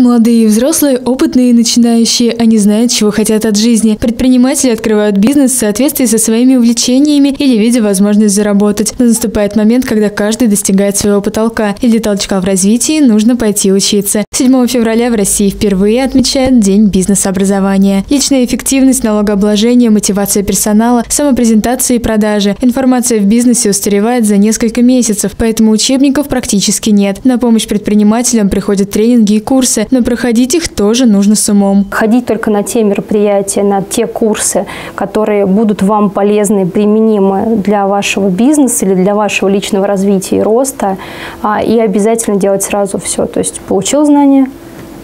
Молодые и взрослые, опытные и начинающие, они знают, чего хотят от жизни. Предприниматели открывают бизнес в соответствии со своими увлечениями или видя возможность заработать. Но наступает момент, когда каждый достигает своего потолка, и для толчка в развитии нужно пойти учиться. 7 февраля в России впервые отмечают День бизнес-образования. Личная эффективность, налогообложение, мотивация персонала, самопрезентация и продажи. Информация в бизнесе устаревает за несколько месяцев, поэтому учебников практически нет. На помощь предпринимателям приходят тренинги и курсы, но проходить их тоже нужно с умом. Ходить только на те мероприятия, на те курсы, которые будут вам полезны применимы для вашего бизнеса или для вашего личного развития и роста, а, и обязательно делать сразу все. То есть получил знания,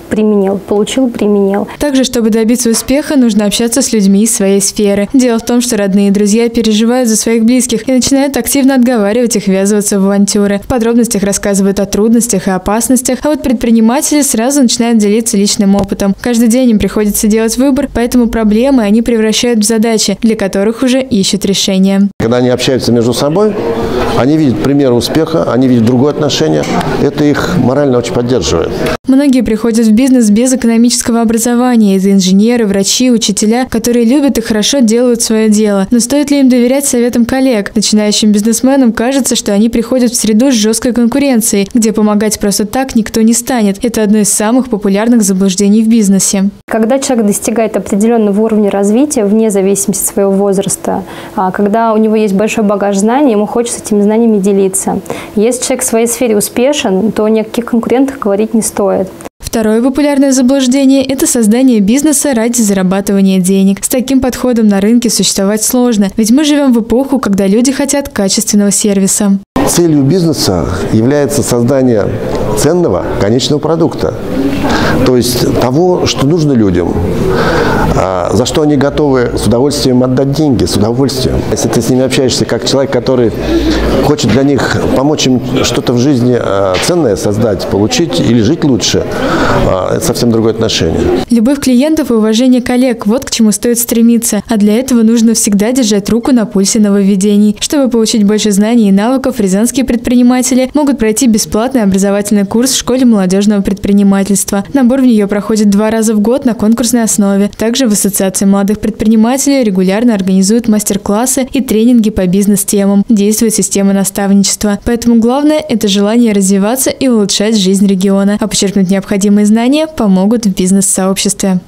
применил, получил, применил. Также, чтобы добиться успеха, нужно общаться с людьми из своей сферы. Дело в том, что родные и друзья переживают за своих близких и начинают активно отговаривать их ввязываться в авантюры. В подробностях рассказывают о трудностях и опасностях, а вот предприниматели сразу начинают делиться личным опытом. Каждый день им приходится делать выбор, поэтому проблемы они превращают в задачи, для которых уже ищут решения. Когда они общаются между собой, они видят пример успеха, они видят другое отношение. Это их морально очень поддерживает. Многие приходят в бизнес без экономического образования. Это инженеры, врачи, учителя, которые любят и хорошо делают свое дело. Но стоит ли им доверять советам коллег? Начинающим бизнесменам кажется, что они приходят в среду с жесткой конкуренцией, где помогать просто так никто не станет. Это одно из самых популярных заблуждений в бизнесе. Когда человек достигает определенного уровня развития, вне зависимости от своего возраста, а, когда у него есть большой багаж знаний, ему хочется этими знаниями делиться. Если человек в своей сфере успешен, то ни о каких конкурентах говорить не стоит. Второе популярное заблуждение – это создание бизнеса ради зарабатывания денег. С таким подходом на рынке существовать сложно, ведь мы живем в эпоху, когда люди хотят качественного сервиса. Целью бизнеса является создание ценного конечного продукта, то есть того, что нужно людям, а, за что они готовы с удовольствием отдать деньги, с удовольствием. Если ты с ними общаешься как человек, который хочет для них помочь им что-то в жизни а, ценное создать, получить или жить лучше, а, это совсем другое отношение. Любовь клиентов и уважение коллег – вот к чему стоит стремиться. А для этого нужно всегда держать руку на пульсе нововведений. Чтобы получить больше знаний и навыков, рязанские предприниматели могут пройти бесплатный образовательный курс в школе молодежного предпринимательства. Набор в нее проходит два раза в год на конкурсной основе. Также в Ассоциации молодых предпринимателей регулярно организуют мастер-классы и тренинги по бизнес-темам. Действует система наставничества. Поэтому главное – это желание развиваться и улучшать жизнь региона. А подчеркнуть необходимые знания помогут в бизнес-сообществе.